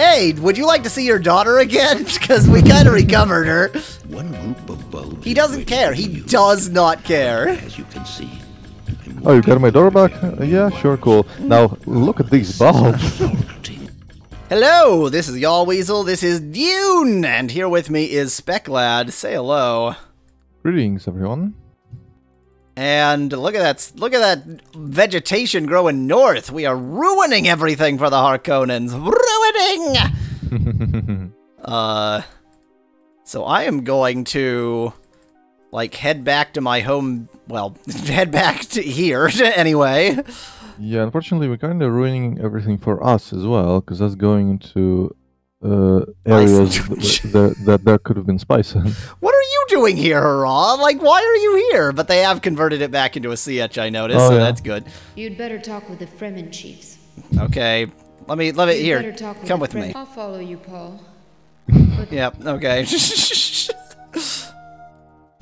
Hey, would you like to see your daughter again? Because we kind of recovered her. One group of bulbs. He doesn't care. He does not care. As you can see. Oh, you got my daughter back? Uh, yeah, sure, cool. Now, look at these bulbs. Hello, this is Yahweasel. This is Dune, and here with me is SpecLad. Say hello. Greetings, everyone. And look at that! Look at that vegetation growing north. We are ruining everything for the Harkonnens. Ruining. uh, so I am going to like head back to my home. Well, head back to here anyway. Yeah, unfortunately, we're kind of ruining everything for us as well, because that's going into uh, areas that, that, could have been spice. What doing here, Harah? Like, why are you here? But they have converted it back into a sietch, I noticed, Oh, so yeah. that's good. You'd better talk with the Fremen chiefs. Okay, let me let me You'd here. talk with Come with me. I'll follow you, Paul. Yep. Okay.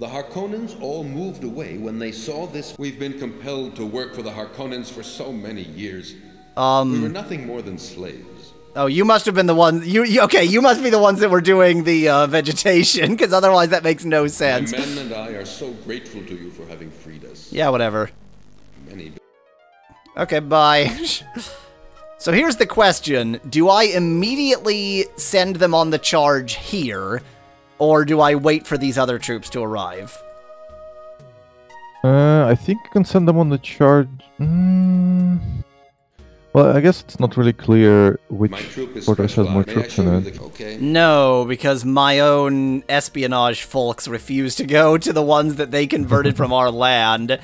The Harkonnens all moved away when they saw this. We've been compelled to work for the Harkonnens for so many years. um. We were nothing more than slaves. Oh, you must have been the ones. You, you okay? You must be the ones that were doing the uh, vegetation, because otherwise that makes no My sense. men and I are so grateful to you for having freed us. Yeah, whatever. Many Okay, bye. so here's the question: Do I immediately send them on the charge here, or do I wait for these other troops to arrive? Uh, I think you can send them on the charge. Mm, well, I guess it's not really clear which My fortress has more specialized. May I troops in it. okay? No, because my own espionage folks refuse to go to the ones that they converted from our land.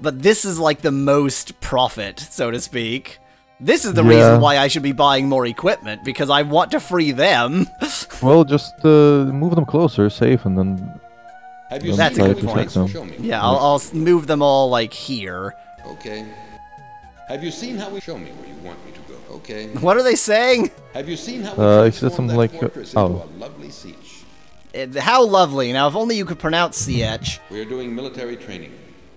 But this is like the most profit, so to speak. This is the Yeah. reason why I should be buying more equipment, because I want to free them. Well, just uh, move them closer, safe, and then Have you That's a good point. Show me. yeah, I'll, I'll move them all, like, here. Okay. Have you seen how we show me where you want me to go? Okay. What are they saying? Have you seen how we Uh, it's just transformed something like, uh, oh. a lovely siege? Uh, How lovely. Now, if only you could pronounce sietch. We are doing military training.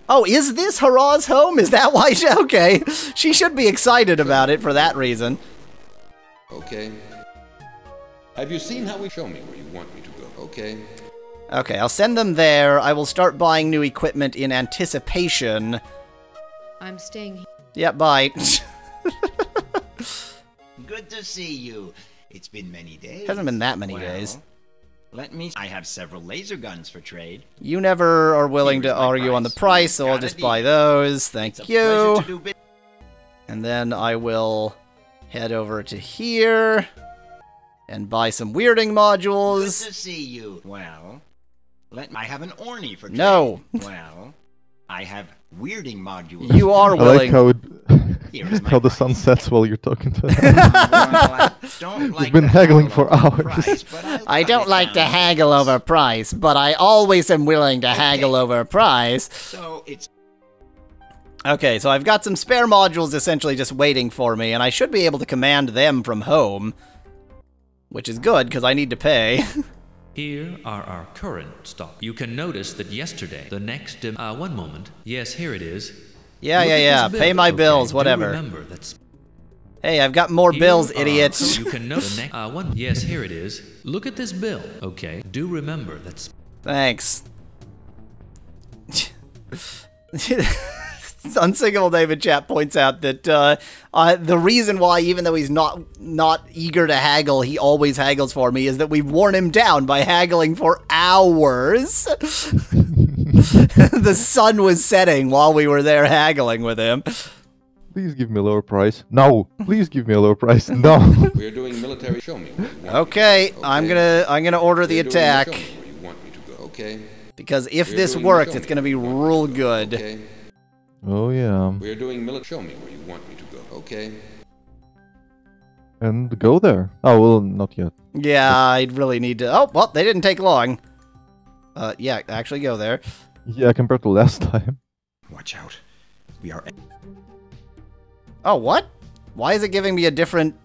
Oh, is this Harah's home? Is that why? She, okay. She should be excited about it for that reason. Okay. Have you seen how we show me where you want me to go? Okay. Okay, I'll send them there. I will start buying new equipment in anticipation. I'm staying here. Yep, bye. Good to see you. It's been many days. Hasn't been that many Well, days. Let me. I have several laser guns for trade. You never are willing to Here's my argue on the price. price, so I'll just buy deal. those. Thank you. to. And then I will head over to here and buy some weirding modules. Good to see you. Well, let me. I have an Orni for trade. No. Well, I have weirding modules. You are I like willing. how it, Here is my how the sun sets while you're talking to them. well, I don't like been haggling for hours. price, I'll I don't like to down. haggle over price, but I always am willing to haggle over price. So it's Okay, so I've got some spare modules essentially just waiting for me, and I should be able to command them from home. Which is good, because I need to pay. Here are our current stock. You can notice that yesterday, the next dim- uh, one moment. Yes, here it is. yeah, Look yeah, yeah. Pay my okay? bills, whatever. remember that's Hey, I've got more here bills, are our idiot. cur- You can note the next uh, one. Yes, here it is. Look at this bill. Okay. Do remember that's Thanks. Unsinkable David Chat points out that uh, uh, the reason why, even though he's not not eager to haggle, he always haggles for me is that we've worn him down by haggling for hours. the sun was setting while we were there haggling with him. please give me a lower price. No, please give me a lower price. No. We are doing military. Show me where you want Okay, me to go. I'm gonna I'm gonna order the We are doing attack Show me where you want me to go. Okay. because if We're this doing works, it's gonna be where you want me real go. good. Okay. Oh yeah. We are doing military. Show me where you want me to go. Okay. And go there. Oh well, not yet. Yeah, I'd really need to. Oh, well, they didn't take long. Uh, yeah, actually go there. Yeah, compared to last time. watch out. We are. Oh, what? Why is it giving me a different?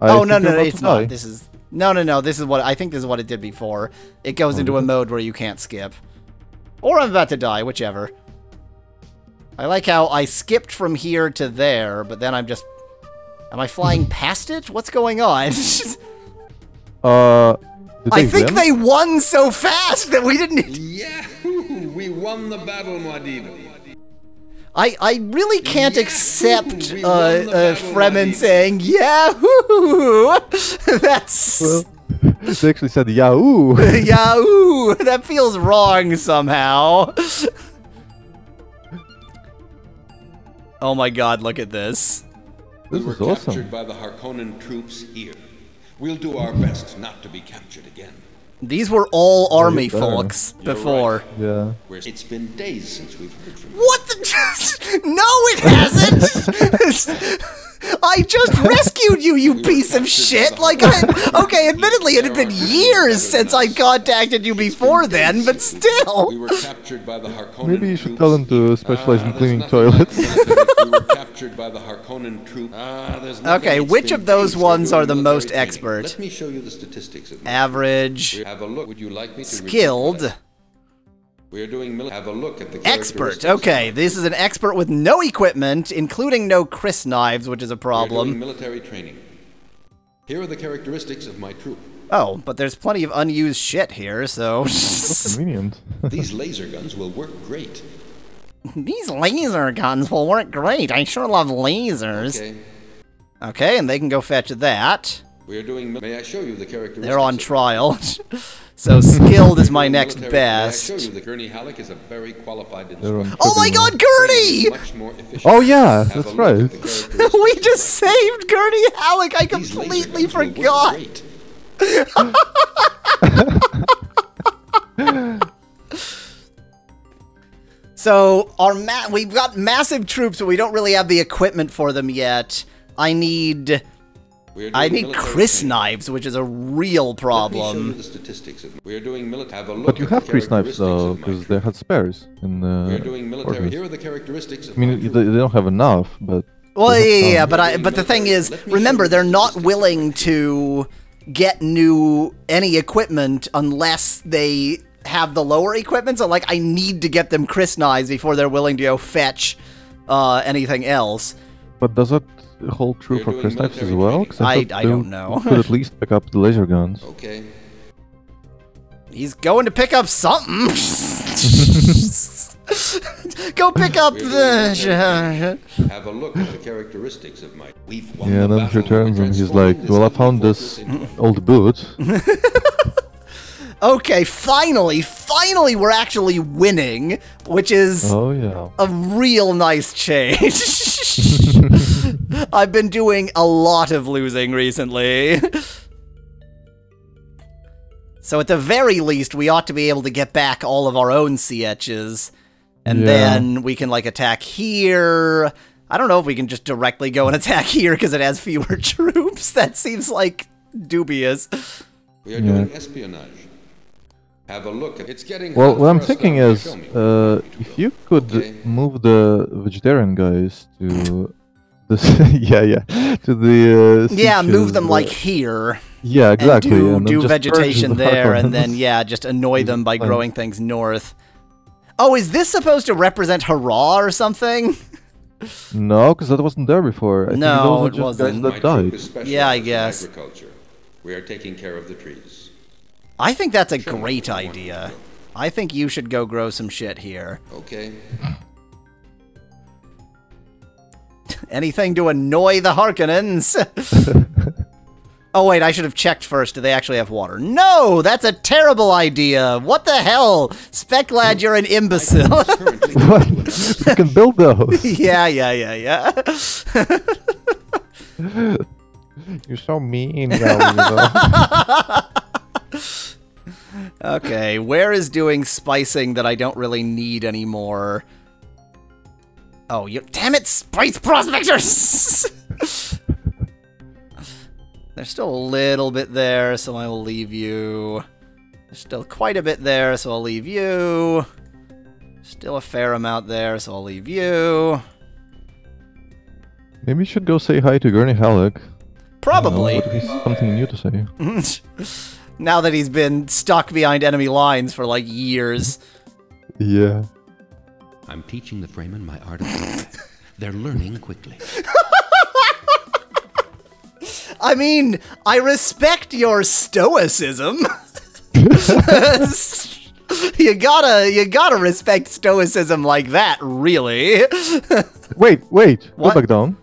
I oh no, no, no, it's not. die. This is no, no, no. This is what I think. This is what it did before. It goes Oh, into a mode where you can't skip, or I'm about to die, whichever. I like how I skipped from here to there, but then I'm just Am I flying past it? What's going on? Uh, I think win? they won so fast that we didn't. Yahoo! We won the battle, Muad'Dib. I, I really can't Yahoo! accept We uh, uh, Fremen Muad'Dib. saying Yahoo! That's Well, they actually said Yahoo! Yahoo! That feels wrong somehow. Oh my god, look at this. We This were is awesome. captured by the Harkonnen troops here. We'll do our best not to be captured again. These were all army better. folks You're before. yeah. It's been days since we've heard from you. What the? no, it hasn't! I just rescued you, you We piece of shit! Like, Harkonnen. I. Okay, admittedly, it had been years since I contacted you before then, but still! We still! were captured by the Harkonnen Maybe you should tell them to here. specialize in Ah, cleaning toilets. Military- we were captured by the Harkonnen troops. Ah, there's Okay, which of those ones are the most training. expert? Let me show you the statistics of Average. Have a look. Would you like me to repeat Skilled. We are doing mili- Have a look at the Expert. Okay, this is an expert with no equipment, including no crysknives, which is a We're doing problem. military training. Here are the characteristics of my troop. Oh, but there's plenty of unused shit here, so. Convenient. These laser guns will work great. These laser guns will work great. I sure love lasers. Okay. Okay, and they can go fetch that. We are doing. May I show you the characteristics? They're on trial. so skilled is my next military- May I best. show you that Gurney Halleck is a very qualified They're instructor. Oh my god, Gertie! Much more efficient. Oh yeah, that's right. at the characteristics we just saved Gurney Halleck. I completely guns will work forgot. So our ma- we've got massive troops, but we don't really have the equipment for them yet. I need I need Chris training. knives, which is a real Let me show you problem. the statistics of. We are doing military. Have a look But you have Chris knives though, because they had spares in uh, We are the. doing military. ordnance. Here are the characteristics of I mean, they, they don't have enough, but. Well, yeah, yeah, yeah, but I but the thing is, remember they're not willing to get new any equipment unless they have the lower equipment. So like, I need to get them crysknives before they're willing to go fetch uh, anything else. But does that hold true We're for doing crysknives as well? training. 'Cause I- I don't know. Could at least pick up the laser guns. Okay. He's going to pick up something. Go pick up the. Have a look at the characteristics of my. We've won Yeah, the and then he battle. Returns and he's like, "Well, I found this old boot." Okay, finally, finally, we're actually winning, which is oh yeah. a real nice change. I've been doing a lot of losing recently. So at the very least, we ought to be able to get back all of our own sietches. And Yeah. then we can, like, attack here. I don't know if we can just directly go and attack here because it has fewer troops. That seems, like, dubious. We are Yeah. doing espionage. Have a look at. It's getting. Well, what I'm thinking is, uh, if you could Okay. move the vegetarian guys to this, yeah, yeah, to the uh, Yeah, move them, like, here. yeah, exactly, and do, and do vegetation there, and then yeah, just annoy them by growing things north. Oh, is this supposed to represent Harah or something? No, because that wasn't there before. I think No, those it just wasn't. guys that died. Yeah, I guess. Agriculture. We are taking care of the trees. I think that's a Show great what you want me idea. I think you should go grow some shit here. Okay. Anything to annoy the Harkonnens. oh wait, I should have checked first. Do they actually have water? No, that's a terrible idea. What the hell, SpecLad? You're an imbecile. What? you can build those. yeah, yeah, yeah, yeah. You're so mean, Galileo. Okay, where is doing spicing that I don't really need anymore? Oh, you damn it, spice prospectors! There's still a little bit there, so I will leave you. There's still quite a bit there, so I'll leave you. Still a fair amount there, so I'll leave you. Maybe you should go say hi to Gurney Halleck. Know, Probably. something new to say. now that he's been stuck behind enemy lines for like years. Yeah. I'm teaching the Fremen my art of combat. They're learning quickly. I mean, I respect your stoicism. you gotta, you gotta respect stoicism like that, really. Wait, wait, What? go back down.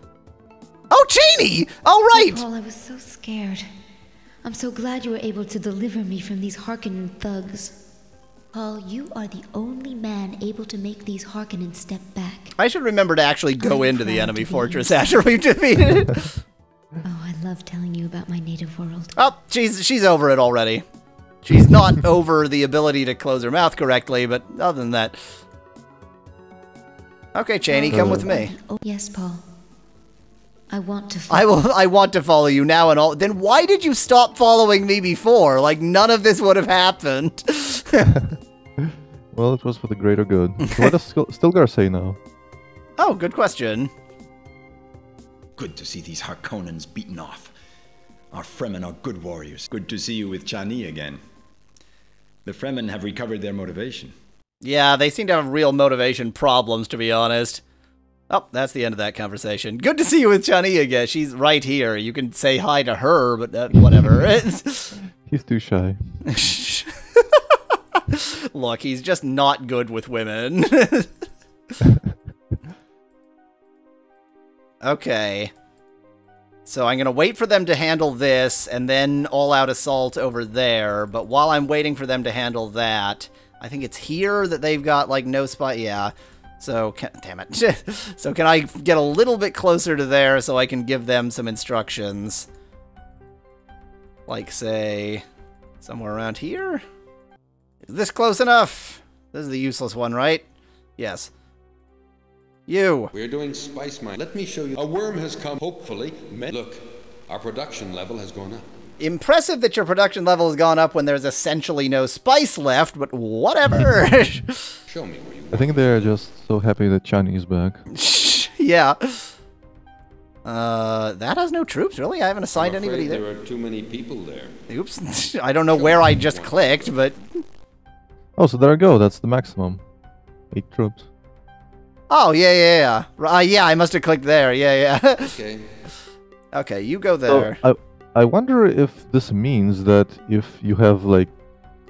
oh, Chani! All right. Paul, I was so scared. I'm so glad you were able to deliver me from these Harkonnen thugs. Paul, you are the only man able to make these Harkonnen step back. I should remember to actually go I'm into the enemy fortress after we've defeated it. Oh, I love telling you about my native world. Oh, she's she's over it already. She's not over the ability to close her mouth correctly, but other than that. Okay, Chani, come oh. with me. Oh, yes, Paul. I want to. I will I want to follow you now and all then why did you stop following me before? Like none of this would have happened. Well, it was for the greater good. So what does Stil- Stilgar say now? oh, good question. Good to see these Harkonnens beaten off. Our Fremen are good warriors. Good to see you with Chani again. The Fremen have recovered their motivation. Yeah, they seem to have real motivation problems, to be honest. Oh, that's the end of that conversation. Good to see you with Chani again. She's right here. You can say hi to her, but uh, whatever. He's too shy. Look, he's just not good with women. okay. So I'm going to wait for them to handle this and then all out assault over there. But while I'm waiting for them to handle that, I think it's here that they've got like no spot. Yeah. So, can, damn it. so can I get a little bit closer to there so I can give them some instructions? Like, say, somewhere around here? Is this close enough? This is the useless one, right? Yes. You. We're doing spice mine. Let me show you. A worm has come, hopefully. Look, our production level has gone up. Impressive that your production level has gone up when there's essentially no spice left, but whatever. Show me where you I think they're just so happy that Chani is back. yeah. Uh, that has no troops, really? I haven't assigned I'm anybody there. there are too many people there. Oops. I don't know where I just clicked, but... Oh, so there I go. That's the maximum. Eight troops. Oh, yeah, yeah, yeah. Uh, yeah, I must have clicked there. Yeah, yeah. Okay. okay, you go So there. I, I wonder if this means that if you have like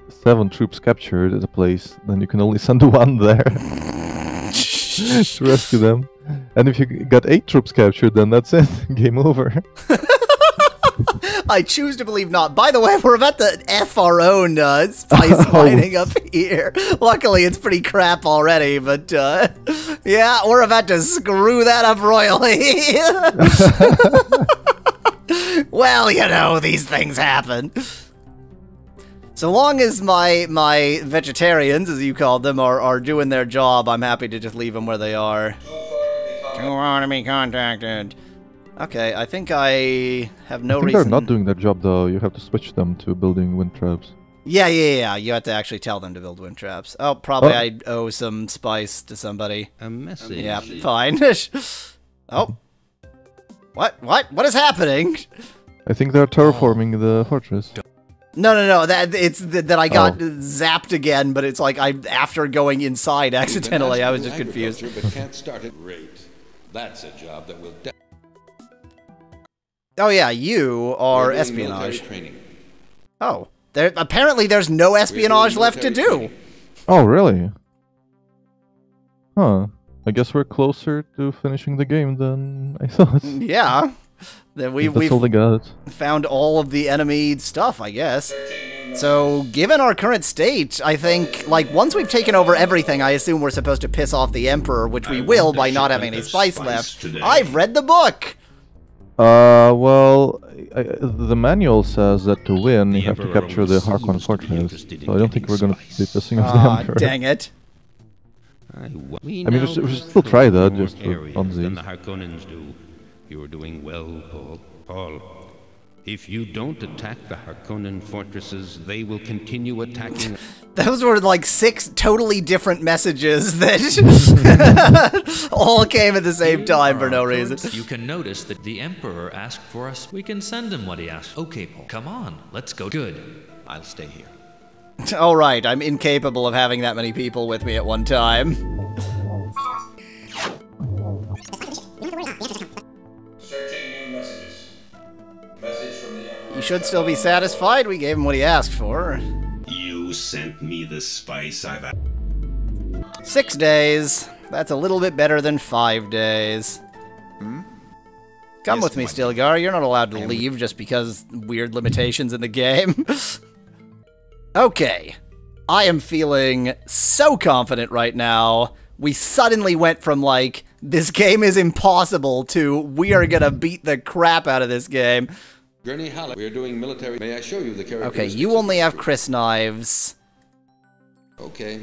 seven troops captured at a place, then you can only send one there to rescue them. And if you got eight troops captured, then that's it. Game over. I choose to believe not. By the way, we're about to F our own uh, spice Oh. mining up here. Luckily, it's pretty crap already, but uh, yeah, we're about to screw that up royally. well, you know, these things happen. So long as my my vegetarians, as you called them, are, are doing their job, I'm happy to just leave them where they are. Don't want to be contacted. Okay, I think I have no I think reason. they're not doing their job though. You have to switch them to building wind traps. Yeah, yeah, yeah. You have to actually tell them to build wind traps. Oh, probably Oh. I owe some spice to somebody. A message. Yeah, fine. oh. What? What? What is happening? I think they're terraforming the fortress. No, no, no. That it's th- that I got Oh. zapped again, but it's like I after going inside accidentally, I was just confused. But can't start it. Great. That's a job that will. De- Oh yeah, you are espionage. Oh, there apparently there's no espionage left to do. training. Oh, really? Huh. I guess we're closer to finishing the game than I thought. Yeah. Then we, we've all found all of the enemy stuff, I guess. So, given our current state, I think, like, once we've taken over everything, I assume we're supposed to piss off the Emperor, which we will by not having any spice left. I've read the book! Uh, well, I, I- the manual says that to win, The you have to capture the always Harkon seems to be fortress. So I don't think we're gonna be spice. pissing off Ah, the Emperor. dang it. I, we I mean, we now should- still try that, just for areas funsies. than the Harkonnens do. You're doing well, Paul. Paul, if you don't attack the Harkonnen fortresses, they will continue attacking. Those were like six totally different messages that all came at the same time for no reason. You can notice that the Emperor asked for us. We can send him what he asked. Okay, Paul, come on, let's go. Good. I'll stay here. Alright, I'm incapable of having that many people with me at one time. Searching new messages. Message should still be satisfied. We gave him what he asked for. You sent me the spice I've Six days. That's a little bit better than five days. Hmm? Come Yes, with me, my- Stilgar. You're not allowed to leave just because weird limitations in the game. okay. I am feeling so confident right now. We suddenly went from like, this game is impossible to we are gonna beat the crap out of this game. Gurney Halleck, we are doing military. May I show you the Okay, you only have? crysknives. Okay.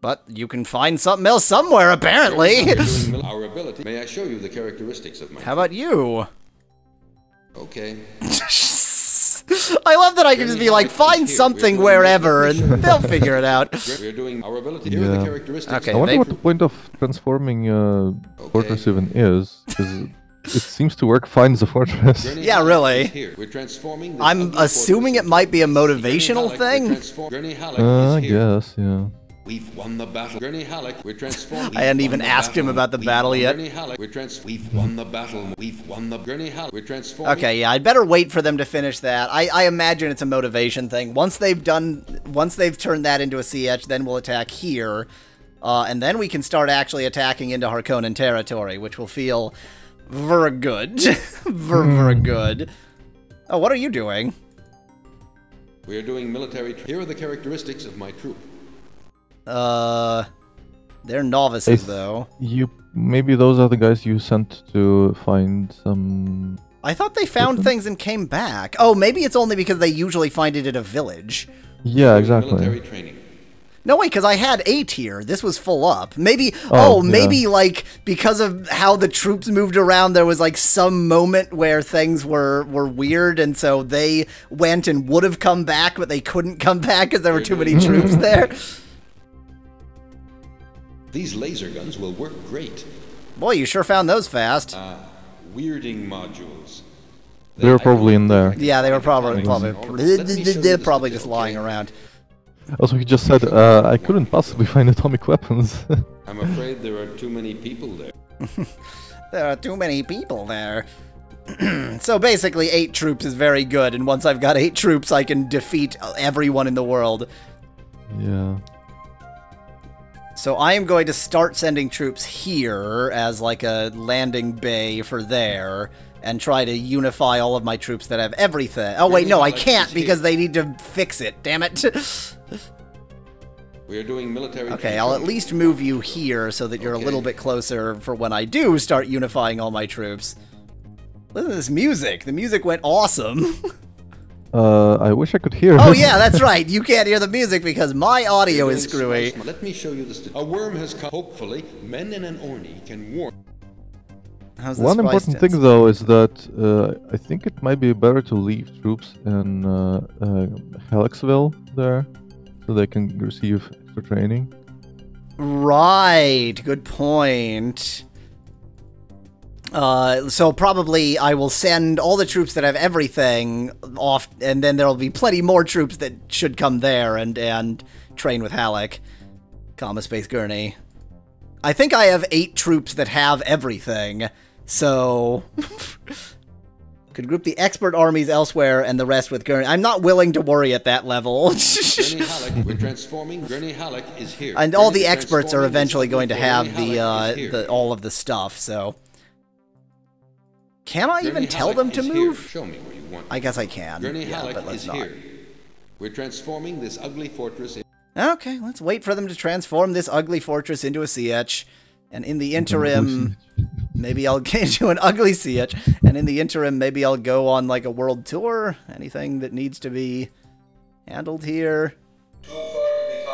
But you can find something else somewhere, apparently. We're doing mil- our ability. May I show you the characteristics of my How about you? Okay. I love that I can just be like, find something wherever, and they'll figure it out. We're doing our ability. Here are the characteristics. Okay, I wonder they- what the point of transforming uh, Fortress even is, because it seems to work fine as a fortress. Yeah, really. We're transforming I'm assuming fortress it might be a motivational thing. we're transform- Gurney Halleck Uh, I guess, yeah. We've won the battle. Gurney Halleck, we're transforming. I hadn't even asked him about the battle yet. Gurney Halleck, we're trans- We've won the battle. We've won the Gurney Halleck, we're transforming. Okay, yeah, I'd better wait for them to finish that. I, I imagine it's a motivation thing. Once they've done, once they've turned that into a sietch, then we'll attack here, uh, and then we can start actually attacking into Harkonnen territory, which will feel very good, very very good. Oh, what are you doing? We are doing military. Here are the characteristics of my troop. Uh, they're novices If- though. You maybe those are the guys you sent to find some. I thought they found Different? things and came back. Oh, maybe it's only because they usually find it at a village. Yeah, exactly. Military training. No, wait, because I had eight here. This was full up. Maybe, oh, Oh, maybe yeah. like because of how the troops moved around, there was like some moment where things were were weird, and so they went and would have come back, but they couldn't come back because there were too many troops there. These laser guns will work great. Boy, you sure found those fast. Uh, weirding modules. They were probably in there. yeah, they were probably probably me show you they're probably just lying okay? around. Also, he just said, uh, I couldn't possibly find atomic weapons. I'm afraid there are too many people there. There are too many people there. so basically, eight troops is very good, and once I've got eight troops, I can defeat everyone in the world. yeah. So I am going to start sending troops here as like a landing bay for there, and try to unify all of my troops that have everything. Oh wait, no, I can't because they need to fix it. Damn it. We are doing military. okay, I'll at least move you here so that you're a little bit closer for when I do start unifying all my troops. Listen to this music. The music went awesome. Uh, I wish I could hear oh yeah, that's right. You can't hear the music because my audio is screwy. Let me show you this. A worm has come. Hopefully, men in an Orni can warn. How's the One important test? thing, though, is that uh, I think it might be better to leave troops in uh, uh, Helixville there, so they can receive extra training. Right. Good point. Uh, so probably I will send all the troops that have everything off, and then there'll be plenty more troops that should come there and and train with Halleck, comma space Gurney. I think I have eight troops that have everything, so could group the expert armies elsewhere and the rest with Gurney. I'm not willing to worry at that level. Gurney Halleck, we're transforming. Gurney Halleck is here. and all Gurney the experts are eventually going to have the uh, Halleck is here. the all of the stuff. So, can I even tell Halleck them to move? Show me where you want. I guess I can. Gurney yeah, Halleck but let's is not. here. We're transforming this ugly fortress. Okay, let's wait for them to transform this ugly fortress into a siege, and in the interim, maybe I'll get into an ugly siege, and in the interim, maybe I'll go on like a world tour. Anything that needs to be handled here.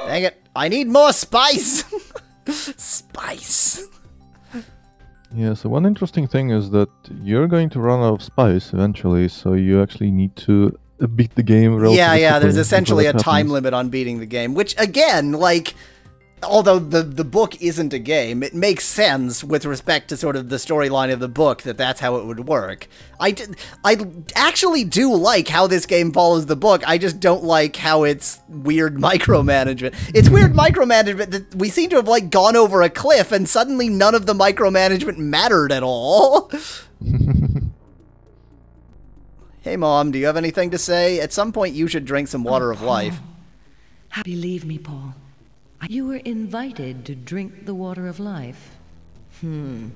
Dang it! I need more spice. spice. Yeah, so one interesting thing is that you're going to run out of spice eventually, so you actually need to beat the game relatively Yeah, yeah. There's essentially a time limit on beating the game, which again, like, although the the book isn't a game, it makes sense with respect to sort of the storyline of the book that that's how it would work. I, did, I actually do like how this game follows the book. I just don't like how it's weird micromanagement. It's weird micromanagement that we seem to have like gone over a cliff and suddenly none of the micromanagement mattered at all. Hey, Mom, do you have anything to say? At some point, you should drink some water of life. Believe me, Paul. You were invited to drink the water of life. Hmm.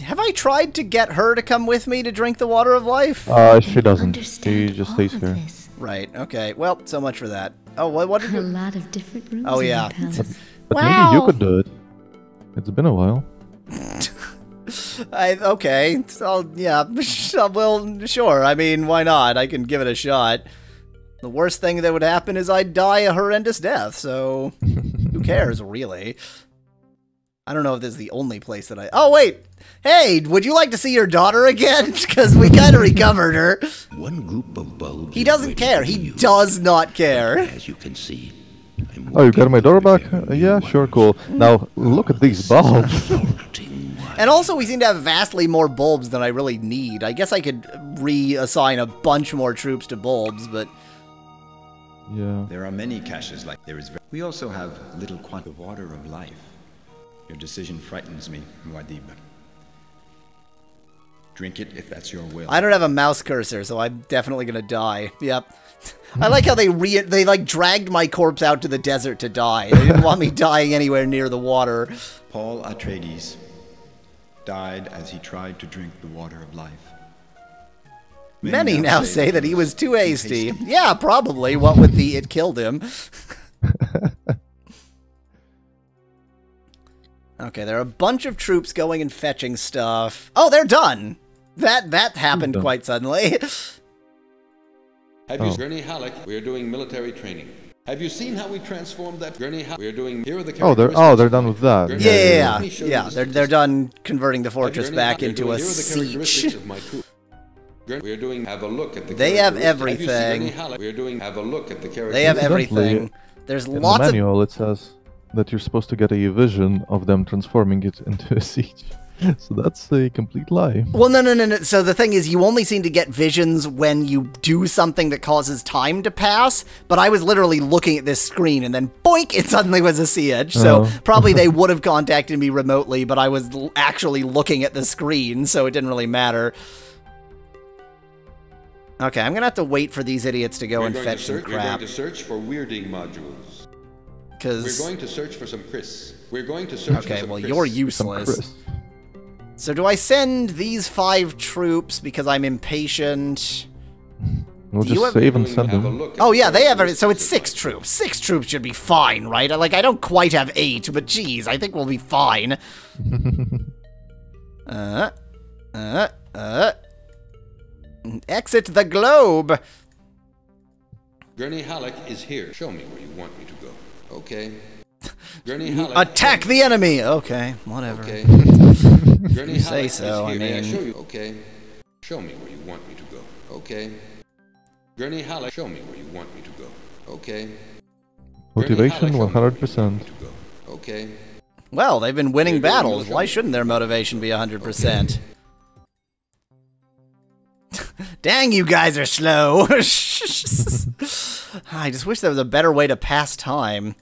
Have I tried to get her to come with me to drink the water of life? Uh, she doesn't. She just stays here. Right, okay. Well, so much for that. Oh, what, what did A lot of different rooms. Oh, in yeah. the palace. But Wow. maybe you could do it. It's been a while. I, okay, so, yeah, well, sure. I mean, why not? I can give it a shot. The worst thing that would happen is I'd die a horrendous death, so who cares, really? I don't know if this is the only place that I. Oh, wait! Hey, would you like to see your daughter again? Because we kind of recovered her. One group of bulbs. He doesn't care. He you. does not care. As you can see. I'm Oh, you got my daughter back? Uh, yeah, sure, cool. Now, look at these bulbs. And also, we seem to have vastly more bulbs than I really need. I guess I could reassign a bunch more troops to bulbs, but yeah. There are many caches like there is. ve- We also have little quant of water of life. Your decision frightens me, Muad'Dib. Drink it if that's your will. I don't have a mouse cursor, so I'm definitely gonna die. Yep. I like how they re they like dragged my corpse out to the desert to die. They didn't want me dying anywhere near the water. Paul Atreides died as he tried to drink the water of life. Many now say that he was too hasty. Yeah, probably. What with the it killed him. okay, there are a bunch of troops going and fetching stuff. Oh, they're done. That that happened done? quite suddenly. Have you, Oh. Gurney Halleck? We are doing military training. Have you seen how we transformed that Gurney Halleck? We are doing. Here are the Oh, they're oh, they're done with that. Gurney Yeah, yeah, yeah. me show you Yeah, they're they're done converting the fortress back into a doing- Here are the siege. Characteristics of my troop. Gurney- We are doing. Have a look at the. They have characteristics- Have everything. We are doing. Have a look at the characteristics. They have Incidentally, everything. There's In lots the of manual, it says that you're supposed to get a vision of them transforming it into a siege. So that's a complete lie. Well, no, no, no, no. So the thing is, you only seem to get visions when you do something that causes time to pass. But I was literally looking at this screen, and then boink, it suddenly was a siege. So Oh. probably they would have contacted me remotely, but I was actually looking at the screen, so it didn't really matter. Okay, I'm gonna have to wait for these idiots to go We're and going fetch to some search, We're going crap. to search for weirding modules. Because We're Because going to search for some Chris. We're going to search for okay, well Chris. you're useless. So do I send these five troops because I'm impatient? We'll Do just have- save and send them. Oh yeah, they have every, characteristics so it's six troops. Six troops should be fine, right? Like I don't quite have eight, but geez, I think we'll be fine. uh, uh, uh. Exit the globe. Gurney Halleck is here. Show me where you want me to go. Okay. Gurney Halleck. Attack the enemy. Okay, whatever. Okay. Gurney You say Halleck so, is I here. May I mean- show you? Okay. Show me where you want me to go. Okay. Gurney Halleck, show me where you want me to go. Okay. Gurney Motivation Halleck, show me where you 100%. want me to go. Okay. Well, they've been winning battles. Why shouldn't their motivation be 100%? Dang, you guys are slow. I just wish there was a better way to pass time.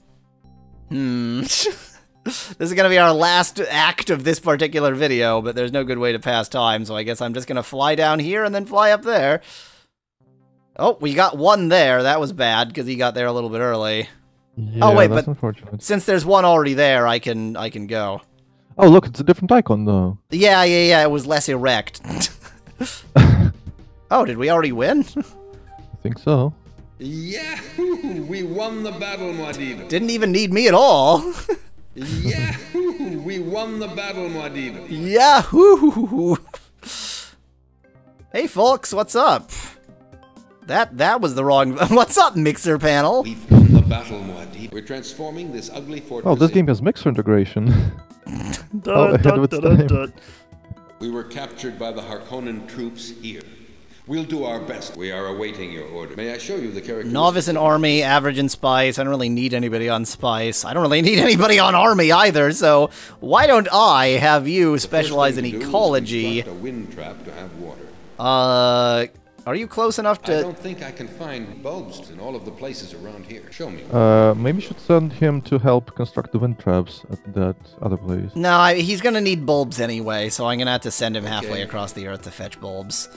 Hmm. this is going to be our last act of this particular video, but there's no good way to pass time, so I guess I'm just going to fly down here and then fly up there. Oh, we got one there. That was bad because he got there a little bit early. Yeah, Oh, wait, but-. Since there's one already there, I can I can go. Oh, look, it's a different icon though. Yeah, yeah, yeah. It was less erect. oh, did we already win? I think so. Yahoo! We won the battle, Muad'Dib. Didn't even need me at all. Yahoo! We won the battle, Muad'Dib. Yahoo! Hey, folks, what's up? That that was the wrong. What's up, mixer panel? We've won the battle, Muad'Dib. We're transforming this ugly fortress. Oh, this game has mixer integration. oh, ahead of its time. We were captured by the Harkonnen troops here. We'll do our best. We are awaiting your order. May I show you the characteristics? Novice in army, average in spice. I don't really need anybody on spice. I don't really need anybody on army either. So why don't I have you First specialize in thing to do is ecology? a wind trap to have water. Uh, are you close enough to I don't think I can find bulbs in all of the places around here. Show me. Uh, maybe you should send him to help construct the wind traps at that other place. No, I, he's gonna need bulbs anyway, so I'm gonna have to send him halfway across the earth to fetch bulbs.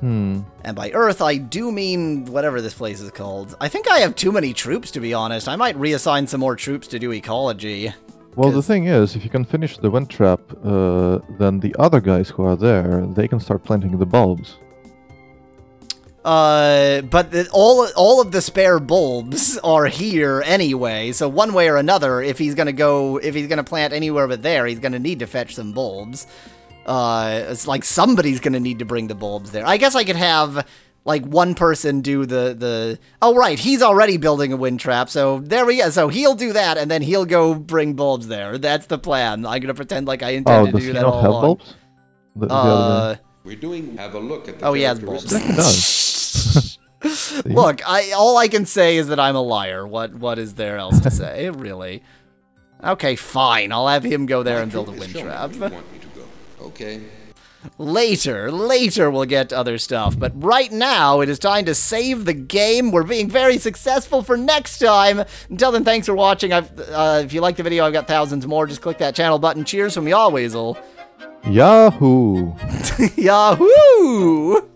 Hmm. And by Earth, I do mean whatever this place is called. I think I have too many troops, to be honest. I might reassign some more troops to do ecology. Well, the thing is, if you can finish the wind trap, uh, then the other guys who are there, they can start planting the bulbs. Uh, but the, all all of the spare bulbs are here anyway. So one way or another, if he's gonna go, if he's gonna plant anywhere but there, he's gonna need to fetch some bulbs. Uh, it's like somebody's gonna need to bring the bulbs there. I guess I could have like one person do the the. Oh right, he's already building a wind trap, so there we go. So he'll do that, and then he'll go bring bulbs there. That's the plan. I'm gonna pretend like I Oh, intend to do he that all have along. bulbs? The, the other Uh. We're doing. Have a look at the oh he has bulbs. Look, I all I can say is that I'm a liar. What what is there else to say, really? Okay, fine. I'll have him go there and build a wind trap. Okay. Later, later we'll get to other stuff, but right now it is time to save the game. We're being very successful for next time. Until then, thanks for watching. I've, uh, if you like the video, I've got thousands more. Just click that channel button. Cheers from Yahweasel. Yahoo! Yahoo!